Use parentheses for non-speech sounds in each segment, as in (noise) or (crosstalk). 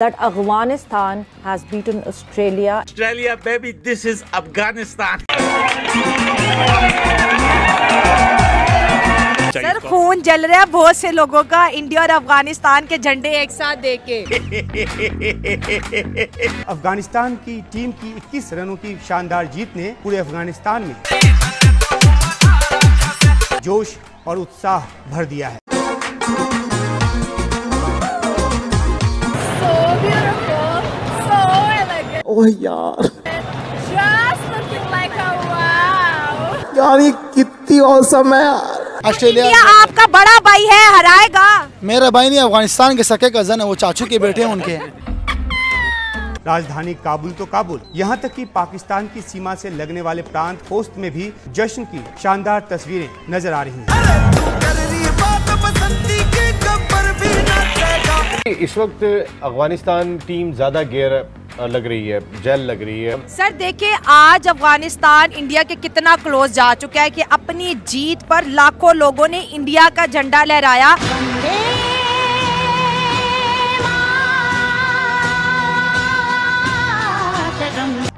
that Afghanistan has beaten Australia. Australia, baby, this is Afghanistan. सर खून जल रहा है बहुत से लोगों का इंडिया और अफ़गानिस्तान के झंडे एक साथ देख के अफ़गानिस्तान की टीम की 21 रनों की शानदार जीत ने पूरे अफ़गानिस्तान में जोश और उत्साह भर दिया है elegant. यार like wow. यार ये कितनी औसम है यार। ऑस्ट्रेलिया आपका बड़ा भाई है हराएगा। मेरा भाई नहीं अफ़गानिस्तान के सके कज़न है वो चाचू के बेटे हैं उनके। राजधानी काबुल तो काबुल यहाँ तक कि पाकिस्तान की सीमा से लगने वाले प्रांत होस्ट में भी जश्न की शानदार तस्वीरें नज़र आ रही हैं। इस वक्त अफ़गानिस्तान टीम ज़्यादा गेयर लग रही है जेल लग रही है। सर देखिए आज अफ़गानिस्तान इंडिया के कितना क्लोज जा चुका है कि अपनी जीत पर लाखों लोगों ने इंडिया का झंडा लहराया।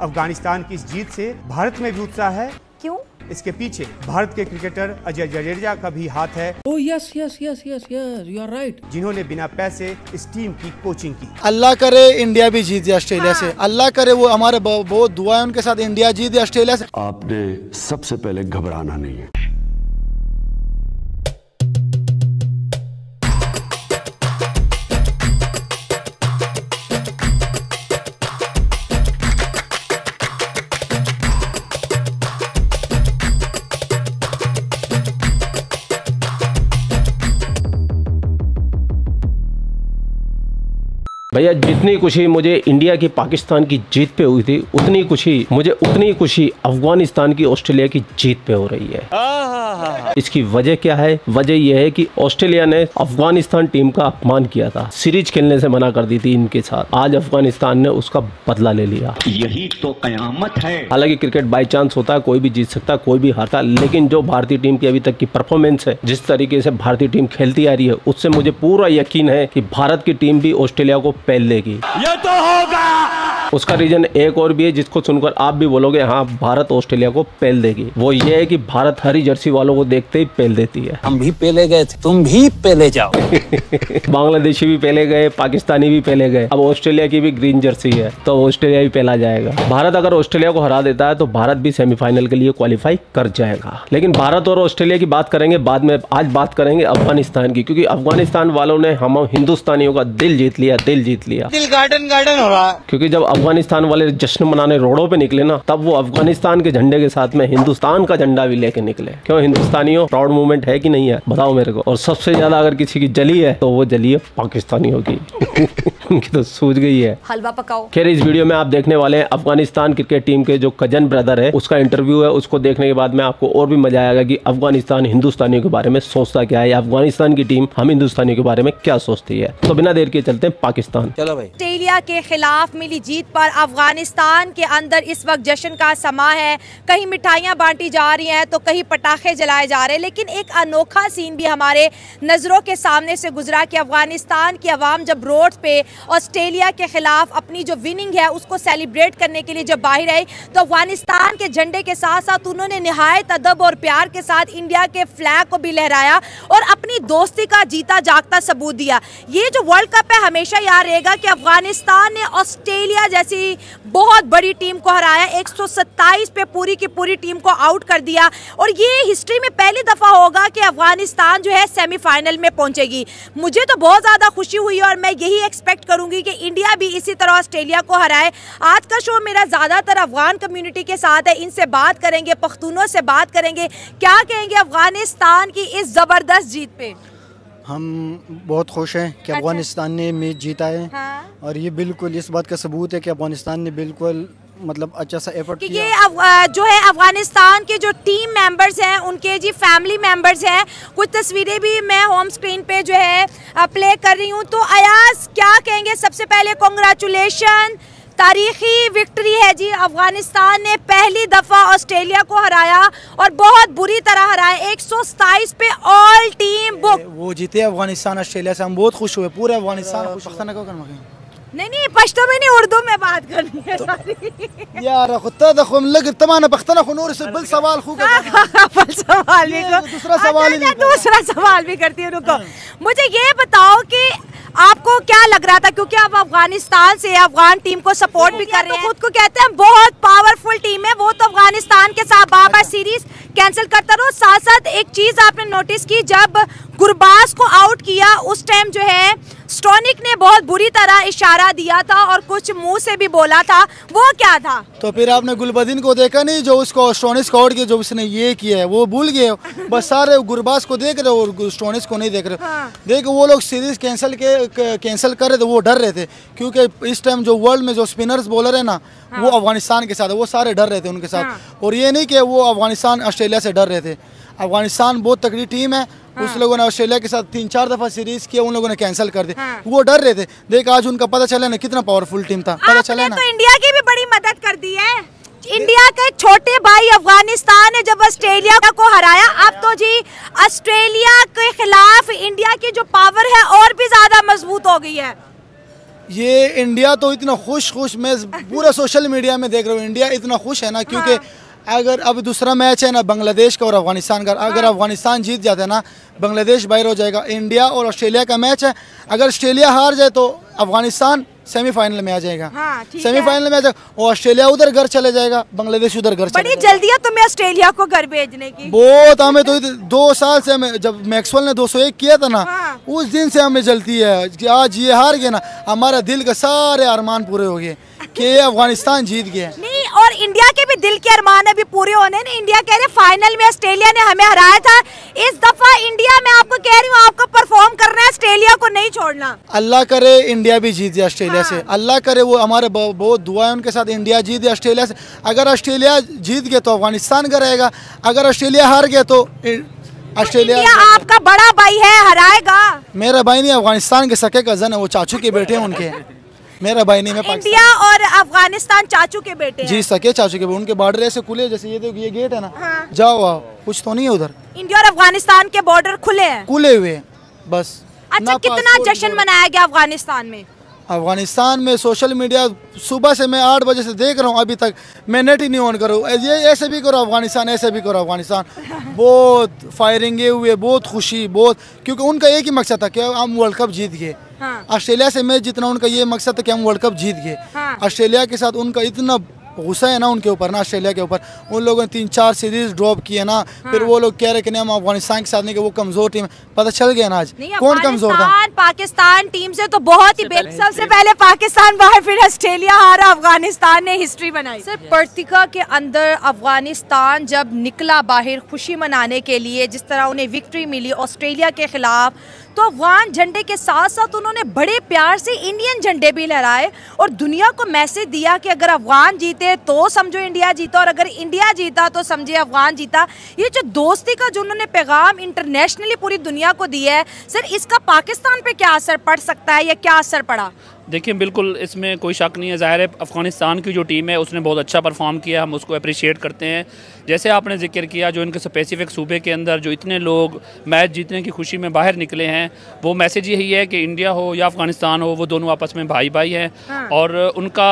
अफ़गानिस्तान की इस जीत से भारत में भी उत्साह है। क्यों? इसके पीछे भारत के क्रिकेटर अजय जडेजा का भी हाथ है। ओ yes yes yes yes yes you are right जिन्होंने बिना पैसे इस टीम की कोचिंग की। अल्लाह करे इंडिया भी जीत जाए ऑस्ट्रेलिया से। अल्लाह करे वो हमारे बहुत दुआ है उनके साथ इंडिया जीत जाए ऑस्ट्रेलिया से। आपने सबसे पहले घबराना नहीं है। भैया जितनी खुशी मुझे इंडिया की पाकिस्तान की जीत पे हुई थी उतनी खुशी मुझे उतनी खुशी अफ़गानिस्तान की ऑस्ट्रेलिया की जीत पे हो रही है। इसकी वजह क्या है? वजह यह है कि ऑस्ट्रेलिया ने अफ़गानिस्तान टीम का अपमान किया था। सीरीज़ खेलने से मना कर दी थी इनके साथ। आज अफ़गानिस्तान ने उसका बदला ले लिया। यही तो कयामत है। हालाँकि क्रिकेट बाई चांस होता है कोई भी जीत सकता है कोई भी हारता है लेकिन जो भारतीय टीम की अभी तक की परफॉर्मेंस है जिस तरीके से भारतीय टीम खेलती आ रही है उससे मुझे पूरा यकीन है कि भारत की टीम भी ऑस्ट्रेलिया को पहल की। ये तो होगा। उसका रीजन एक और भी है जिसको सुनकर आप भी बोलोगे हाँ भारत ऑस्ट्रेलिया को पहल देगी। वो ये है कि भारत हरी जर्सी वालों को देखते ही पहल देती है। हम भी पहले गए थे तुम भी पहले जाओ। (laughs) बांग्लादेशी भी पहले गए पाकिस्तानी भी पहले गए। अब ऑस्ट्रेलिया की भी ग्रीन जर्सी है तो ऑस्ट्रेलिया भी पहला जाएगा। भारत अगर ऑस्ट्रेलिया को हरा देता है तो भारत भी सेमीफाइनल के लिए क्वालिफाई कर जाएगा। लेकिन भारत और ऑस्ट्रेलिया की बात करेंगे बाद में आज बात करेंगे अफ़गानिस्तान की क्योंकि अफ़गानिस्तान वालों ने हम हिंदुस्तानियों का दिल जीत लिया दिल जीत लिया। दिल गार्डन गार्डन हो रहा है। क्योंकि जब अफ़गानिस्तान वाले जश्न मनाने रोडों पे निकले ना तब वो अफ़गानिस्तान के झंडे के साथ में हिंदुस्तान का झंडा भी लेके निकले। क्यों हिंदुस्तानियों प्राउड मूवमेंट है कि नहीं है? बताओ मेरे को। और सबसे ज़्यादा अगर किसी की जली है तो वो जली है पाकिस्तानियों की (laughs) उनकी तो सूझ गई है। हलवा पकाओ। खैर इस वीडियो में आप देखने वाले हैं अफ़गानिस्तान क्रिकेट टीम के जो कज़न ब्रदर है उसका इंटरव्यू है। उसको देखने के बाद में आपको और भी मज़ा आएगा कि अफ़गानिस्तान हिंदुस्तानियों के बारे में सोचता क्या है अफ़गानिस्तान की टीम हम हिंदुस्तानियों के बारे में क्या सोचती है। तो बिना देर के चलते हैं पाकिस्तान। चलो भाई। ऑस्ट्रेलिया के खिलाफ मिली जीत पर अफ़गानिस्तान के अंदर इस वक्त जश्न का समा है। कहीं मिठाइयाँ बांटी जा रही हैं तो कहीं पटाखे जलाए जा रहे हैं, लेकिन एक अनोखा सीन भी हमारे नज़रों के सामने से गुजरा कि अफ़गानिस्तान की आवाम जब रोड पे ऑस्ट्रेलिया के खिलाफ अपनी जो विनिंग है उसको सेलिब्रेट करने के लिए जब बाहर आई तो अफ़गानिस्तान के झंडे के साथ साथ उन्होंने नहायत अदब और प्यार के साथ इंडिया के फ्लैग को भी लहराया और अपनी दोस्ती का जीता जागता सबूत दिया। ये जो वर्ल्ड कप है, हमेशा याद रहेगा कि अफ़गानिस्तान ने ऑस्ट्रेलिया जैसी बहुत बड़ी टीम को हराया 127 पे पूरी की पूरी टीम को आउट कर दिया। और ये हिस्ट्री में पहली दफ़ा होगा कि अफ़गानिस्तान जो है सेमीफाइनल में पहुंचेगी। मुझे तो बहुत ज़्यादा खुशी हुई और मैं यही एक्सपेक्ट करूँगी कि इंडिया भी इसी तरह ऑस्ट्रेलिया को हराए। आज का शो मेरा ज़्यादातर अफगान कम्युनिटी के साथ है। इनसे बात करेंगे, पख्तूनों से बात करेंगे। क्या कहेंगे अफ़गानिस्तान की इस ज़बरदस्त जीत पे? हम बहुत खुश हैं कि अफ़गानिस्तान ने मैच जीता है। हाँ। और ये बिल्कुल इस बात का सबूत है कि अफ़गानिस्तान ने बिल्कुल मतलब अच्छा सा एफर्ट कि किया। ये जो है अफ़गानिस्तान के जो टीम मेंबर्स हैं उनके जी फैमिली मेंबर्स हैं कुछ तस्वीरें भी मैं होम स्क्रीन पे जो है प्ले कर रही हूँ। तो अयाज क्या कहेंगे? सबसे पहले कॉन्ग्रेचुलेशन तारीखी विक्ट्री है जी। अफ़गानिस्तान ने पहली दफ़ा ऑस्ट्रेलिया को हराया और बहुत बुरी तरह हराया। एक पे ऑल टीम बुक वो जीते अफ़गानिस्तान, ऑस्ट्रेलिया से। हम बहुत खुश हुए। पूरे अफ़गानिस्तान खुश। नहीं नहीं पश्तो में नहीं उर्दू में बात करनी है सारी यार खुदा दा खुम लग तमाना बख्तना खुनूर से बिल सवाल खू फल सवाल भी को दूसरा सवाल ही अच्छा, अच्छा, दूसरा सवाल भी करती हूँ रुको। मुझे ये बताओ कि आपको क्या लग रहा था क्योंकि आप अफ़गानिस्तान से अफगान टीम को सपोर्ट भी कर रहे हैं। खुद को कहते हैं बहुत पावरफुल टीम है वो तो अफ़गानिस्तान के साथ बार बार सीरीज़ कैंसिल करता रहो। साथ साथ एक चीज़ आपने नोटिस की जब गुरबाज को आउट किया उस टाइम जो है स्टोनिक ने बहुत बुरी तरह इशारा दिया था और कुछ मुँह से भी बोला था। वो क्या था? तो फिर आपने गुलबदीन को देखा नहीं जो उसको स्टोनिस को किया जो उसने ये किया है वो भूल गए बस सारे गुरबाज को देख रहे हो और स्टोनिस को नहीं देख रहे हो। देखो वो लोग सीरीज़ कैंसिल के कैंसिल कर रहे थे वो डर रहे थे क्योंकि इस टाइम जो वर्ल्ड में जो स्पिनर्स बॉलर है ना वो अफ़गानिस्तान के साथ वो सारे डर रहे थे उनके साथ। और ये नहीं कि वो अफ़गानिस्तान ऑस्ट्रेलिया से डर रहे थे। अफ़गानिस्तान बहुत तगड़ी टीम है उस लोगों ने ऑस्ट्रेलिया के साथ तीन चार दफ़ा सीरीज़ किया उन लोगों ने कैंसिल कर दिया। वो डर रहे थे। देख आज उनका पता चला ना कितना पावरफुल टीम था। पता चला ना तो इंडिया की भी बड़ी मदद कर दी है। इंडिया के छोटे भाई अफ़गानिस्तान ने जब ऑस्ट्रेलिया को हराया अब तो जी ऑस्ट्रेलिया के खिलाफ इंडिया की जो पावर है और भी ज़्यादा मज़बूत हो गई है। ये इंडिया तो इतना खुश खुश मैं पूरा सोशल मीडिया में देख रहा हूँ। इंडिया इतना खुश है ना क्योंकि अगर अब दूसरा मैच है ना बांग्लादेश का और अफ़गानिस्तान का अगर अफ़गानिस्तान जीत जाता है ना बांग्लादेश बाहर हो जाएगा। इंडिया और ऑस्ट्रेलिया का मैच है। अगर ऑस्ट्रेलिया हार जाए तो अफ़गानिस्तान सेमीफाइनल में आ जाएगा। हाँ, सेमीफाइनल में आ जाएगा और ऑस्ट्रेलिया उधर घर चले जाएगा बांग्लादेश उधर घर चले बड़ी जल्दी है तुम्हें ऑस्ट्रेलिया को घर भेजने की। बहुत हमें तो दो साल से हमें जब मैक्सवेल ने 201 किया था ना हाँ। उस दिन से हमें जलती है कि आज ये हार गया ना हमारा दिल का सारे अरमान पूरे हो गए। कि अफ़गानिस्तान जीत गया नहीं और इंडिया के भी दिल के अरमान अभी पूरे होने ना इंडिया कह रहे फाइनल में ऑस्ट्रेलिया ने हमें हराया था। इस दफ़ा इंडिया में आपको कह रही हूँ आपको परफॉर्म करना है ऑस्ट्रेलिया को नहीं छोड़ना। अल्लाह करे इंडिया भी जीत जाए ऑस्ट्रेलिया हाँ। से अल्लाह करे वो हमारे बहुत दुआ है उनके साथ इंडिया जीत जाए ऑस्ट्रेलिया से। अगर ऑस्ट्रेलिया जीत गया तो अफ़गानिस्तान का रहेगा। अगर ऑस्ट्रेलिया हार गया तो ऑस्ट्रेलिया आपका बड़ा भाई है हराएगा। मेरा भाई नहीं अफ़गानिस्तान के सके कज़न है वो चाचू के बेटे हैं उनके। मेरा भाई नहीं मैं पाकिस्तान। इंडिया और अफ़गानिस्तान चाचू के बेटे जी सके चाचू के बेटे उनके बॉर्डर ऐसे खुले जैसे ये देखो ये गेट है ना। हाँ। जाओ आओ कुछ तो नहीं है उधर। इंडिया और अफ़गानिस्तान के बॉर्डर खुले हैं। खुले हुए हैं, बस। अच्छा कितना जश्न मनाया गया अफ़गानिस्तान में? अफ़गानिस्तान में सोशल मीडिया सुबह से मैं आठ बजे से देख रहा हूँ अभी तक। मैं नेट ही नहीं ऑन करूँ। ये ऐसे भी करो अफ़गानिस्तान ऐसे भी करो अफ़गानिस्तान। (laughs) बहुत फायरिंगे हुए बहुत खुशी बहुत। क्योंकि उनका एक ही मकसद था कि हम वर्ल्ड कप जीत गए। हाँ। ऑस्ट्रेलिया से मैच जितना उनका ये मकसद था कि हम वर्ल्ड कप जीत गए। हाँ। ऑस्ट्रेलिया के साथ उनका इतना गुस्सा है ना उनके ऊपर ना ऑस्ट्रेलिया के ऊपर। उन लोगों ने तीन चार सीरीज़ ड्रॉप किए ना हाँ। फिर वो लोग कह रहे कि नहीं हम अफ़गानिस्तान के साथ नहीं कि वो कमज़ोर टीम पता चल गया ना आज। कौन कमज़ोर था? पाकिस्तान टीम से तो बहुत ही सबसे पहले पाकिस्तान बाहर फिर ऑस्ट्रेलिया हारा अफ़गानिस्तान ने हिस्ट्री बनाई। सर पर्तिका के अंदर अफ़गानिस्तान जब निकला बाहर खुशी मनाने के लिए जिस तरह उन्हें विक्ट्री मिली ऑस्ट्रेलिया के खिलाफ तो अफगान झंडे के साथ साथ उन्होंने बड़े प्यार से इंडियन झंडे भी लहराए और दुनिया को मैसेज दिया कि अगर अफगान जीते तो समझो इंडिया जीता और अगर इंडिया जीता तो समझे अफगान जीता। ये जो दोस्ती का जो उन्होंने पैगाम इंटरनेशनली पूरी दुनिया को दिया है, सर, इसका पाकिस्तान पर क्या असर पड़ सकता है या क्या असर पड़ा? देखिए बिल्कुल इसमें कोई शक नहीं है। ज़ाहिर है अफ़गानिस्तान की जो टीम है उसने बहुत अच्छा परफॉर्म किया। हम उसको अप्रिशिएट करते हैं। जैसे आपने ज़िक्र किया जो इनके स्पेसिफिक सूबे के अंदर जो इतने लोग मैच जीतने की खुशी में बाहर निकले हैं वो मैसेज यही है कि इंडिया हो या अफ़गानिस्तान हो वो दोनों आपस में भाई भाई हैं। हाँ। और उनका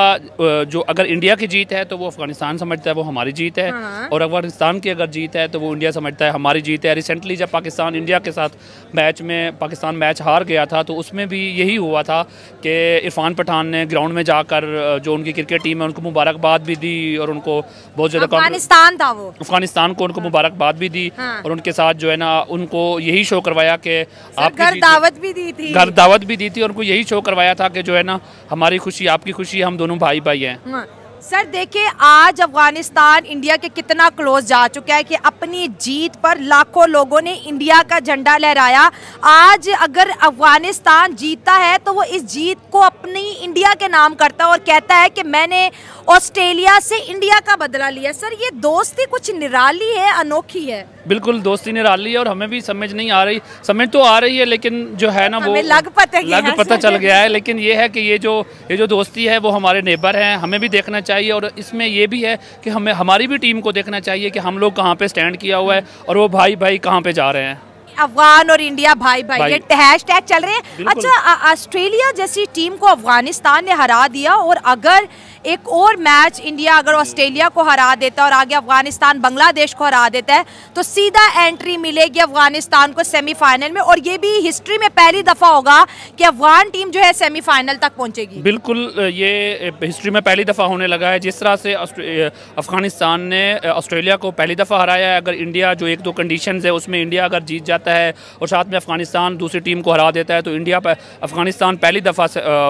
जो अगर इंडिया की जीत है तो वो अफ़गानिस्तान समझता है वो हमारी जीत है। हाँ। और अफ़गानिस्तान की अगर जीत है तो वो इंडिया समझता है हमारी जीत है। रिसेंटली जब पाकिस्तान इंडिया के साथ मैच में पाकिस्तान मैच हार गया था तो उसमें भी यही हुआ था कि इरफान पठान ने ग्राउंड में जाकर जो उनकी क्रिकेट टीम है उनको मुबारकबाद भी दी और उनको बहुत ज़्यादा अफ़गानिस्तान था वो अफ़गानिस्तान को उनको मुबारकबाद भी दी हाँ। और उनके साथ जो है ना उनको यही शो करवाया कि आप घर दावत भी दी थी घर दावत भी दी थी और उनको यही शो करवाया था कि जो है ना हमारी खुशी आपकी खुशी हम दोनों भाई भाई हैं हाँ। सर, देखिए, आज अफ़गानिस्तान इंडिया के कितना क्लोज जा चुका है कि अपनी जीत पर लाखों लोगों ने इंडिया का झंडा लहराया। आज अगर अफ़गानिस्तान जीता है तो वो इस जीत को अपनी इंडिया के नाम करता है और कहता है कि मैंने ऑस्ट्रेलिया से इंडिया का बदला लिया। सर, ये दोस्ती कुछ निराली है, अनोखी है? बिल्कुल दोस्ती ने निराली है और हमें भी समझ नहीं आ रही समझ तो आ रही है लेकिन जो है ना वो लग पता लग पता (laughs) चल गया है लेकिन ये है कि ये जो ये जो दोस्ती है वो हमारे नेबर हैं हमें भी देखना चाहिए और इसमें ये भी है कि हमें हमारी भी टीम को देखना चाहिए कि हम लोग कहाँ पे स्टैंड किया हुआ है और वो भाई भाई कहाँ पे जा रहे हैं। अफगान और इंडिया भाई भाई, भाई। ये हैश टैग चल रहे हैं। अच्छा ऑस्ट्रेलिया जैसी टीम को अफ़गानिस्तान ने हरा दिया और अगर एक और मैच इंडिया अगर ऑस्ट्रेलिया को हरा देता है और आगे अफ़गानिस्तान बांग्लादेश को हरा देता है तो सीधा एंट्री मिलेगी अफ़गानिस्तान को सेमीफाइनल में। और ये भी हिस्ट्री में पहली दफ़ा होगा कि अफगान टीम जो है सेमीफाइनल तक पहुंचेगी। बिल्कुल, ये हिस्ट्री में पहली दफ़ा होने लगा है। जिस तरह से अफ़गानिस्तान ने ऑस्ट्रेलिया को पहली दफ़ा हराया है। अगर इंडिया जो एक दो कंडीशन है, उसमें इंडिया अगर जीत जाता है और साथ में अफ़गानिस्तान दूसरी टीम को हरा देता है तो इंडिया अफ़गानिस्तान पहली दफ़ा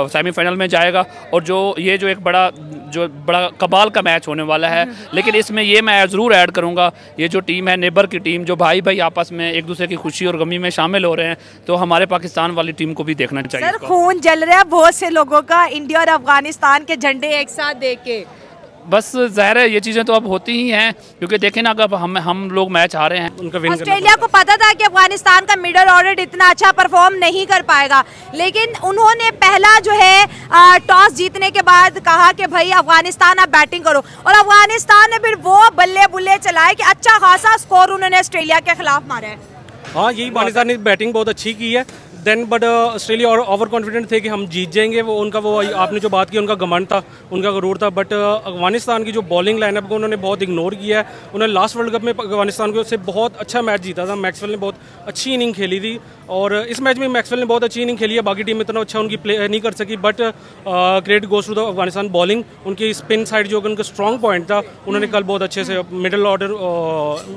सेमीफाइनल में जाएगा। और जो, ये जो एक बड़ा जो बड़ा कबाल का मैच होने वाला है। लेकिन इसमें ये मैं ज़रूर ऐड करूँगा, ये जो टीम है, नेबर की टीम, जो भाई भाई आपस में एक दूसरे की खुशी और गमी में शामिल हो रहे हैं तो हमारे पाकिस्तान वाली टीम को भी देखना चाहिए। सर, खून जल रहा है बहुत से लोगों का, इंडिया और अफ़गानिस्तान के झंडे एक साथ देख के। बस ज़ाहिर है ये चीज़ें तो अब होती ही हैं क्योंकि देखें ना अगर हम हम लोग मैच हारे हैं। उनका ऑस्ट्रेलिया को पता था कि अफ़गानिस्तान का मिडल ऑर्डर इतना अच्छा परफॉर्म नहीं कर पाएगा लेकिन उन्होंने पहला जो है टॉस जीतने के बाद कहा कि भाई अफ़गानिस्तान आप बैटिंग करो। और अफ़गानिस्तान ने फिर वो बल्ले बुल्ले चलाए कि अच्छा खासा स्कोर उन्होंने ऑस्ट्रेलिया के खिलाफ मारा है। हाँ यही पाकिस्तान ने बैटिंग बहुत अच्छी की है। देन बट ऑस्ट्रेलिया और ओवर कॉन्फिडेंट थे कि हम जीत जाएँगे। वो उनका वो आपने जो बात की उनका घमंड था उनका गरूर था। बट अफ़गानिस्तान की जो बॉलिंग लाइनअप को उन्होंने बहुत इग्नोर किया है। उन्होंने लास्ट वर्ल्ड कप में अफ़गानिस्तान को से बहुत अच्छा मैच जीता था। मैक्सवेल ने बहुत अच्छी इनिंग खेली थी। और इस मैच में मैक्सवेल ने बहुत अच्छी इनिंग खेली है। बाकी टीम इतना अच्छा उनकी प्ले नहीं कर सकी। But credit goes to the Afghanistan bowling उनकी स्पिन साइड जो उनका स्ट्रॉन्ग पॉइंट था उन्होंने कल बहुत अच्छे से मिडिल ऑर्डर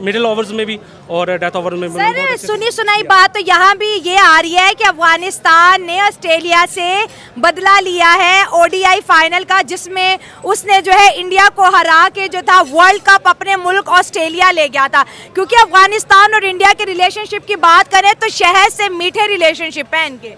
मिडिल ओवर्स में भी और डेथ ओवर में भी सुनाई बात तो यहाँ भी ये आ रही है कि अफ़गानिस्तान ने ऑस्ट्रेलिया से बदला लिया है ओडीआई फाइनल का, जिसमें उसने जो है इंडिया को हरा के जो था वर्ल्ड कप अपने मुल्क ऑस्ट्रेलिया ले गया था। क्योंकि अफ़गानिस्तान और इंडिया के रिलेशनशिप की बात करें तो शहर से मीठे रिलेशनशिप है इनके।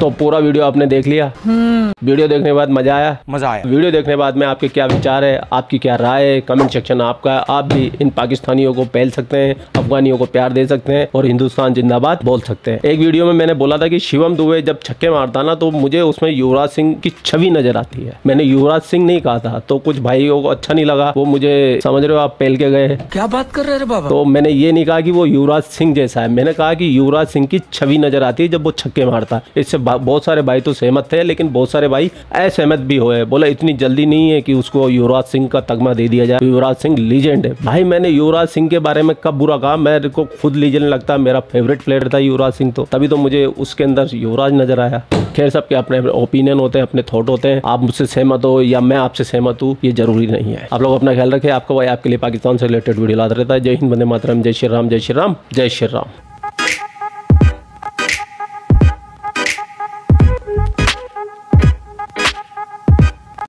तो पूरा वीडियो आपने देख लिया। वीडियो देखने के बाद मज़ा आया? मज़ा आया। वीडियो देखने के बाद में आपके क्या विचार है? आपकी क्या राय है? कमेंट सेक्शन आपका है। आप भी इन पाकिस्तानियों को पहल सकते हैं अफगानियों को प्यार दे सकते हैं और हिंदुस्तान जिंदाबाद बोल सकते हैं। एक वीडियो में मैंने बोला था कि शिवम दुबे जब छक्के मारता ना तो मुझे उसमें युवराज सिंह की छवि नज़र आती है। मैंने युवराज सिंह नहीं कहा था तो कुछ भाइयों को अच्छा नहीं लगा। वो मुझे समझ रहे हो आप पहल के गए क्या बात कर रहे रे बाबा? तो मैंने ये नहीं कहा कि वो युवराज सिंह जैसा है। मैंने कहा कि युवराज सिंह की छवि नज़र आती है जब वो छक्के मारता। है इससे बहुत सारे भाई तो सहमत थे, लेकिन बहुत सारे भाई असहमत भी हुए। बोला, इतनी जल्दी नहीं है कि उसको युवराज सिंह का तगमा दे दिया जाए। युवराज सिंह लीजेंड है। भाई, मैंने युवराज सिंह के बारे में कब बुरा कहा? मेरे को खुद लीजेंड लगता, मेरा फेवरेट प्लेयर था युवराज सिंह तो। तभी तो मुझे उसके अंदर युवराज नज़र आया। खैर, सबके अपने अपने ओपिनियन होते हैं, अपने थॉट होते हैं। आप मुझसे सहमत हो या मैं आपसे सहमत हूँ, ये ज़रूरी नहीं है। आप लोग अपना ख्याल रखें। आपको भाई, आपके लिए पाकिस्तान से रिलेटेड वीडियो लाता रहता है। जय हिंद बंदे मातरम। जय श्री राम, जय श्री राम, जय श्री राम।